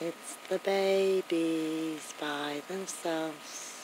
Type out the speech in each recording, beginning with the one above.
It's the babies by themselves.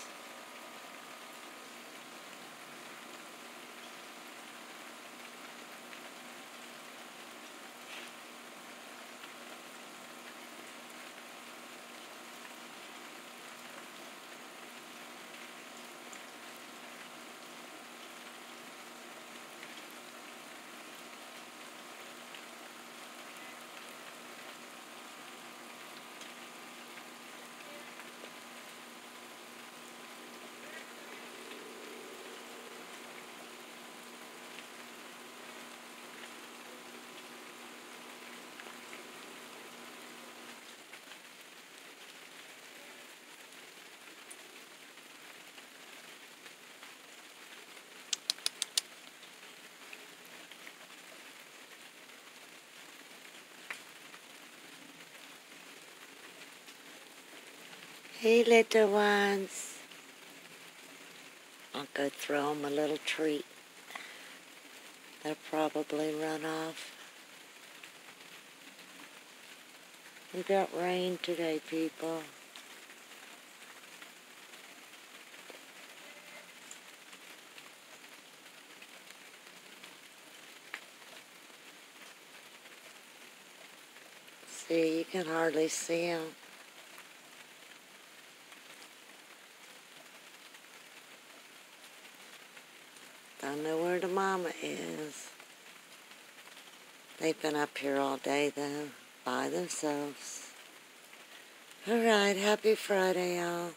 Hey, little ones. I'll go throw them a little treat. They'll probably run off. We got rain today, people. See, you can hardly see them. Don't know where the mama is. They've been up here all day, though, by themselves. All right, happy Friday, y'all.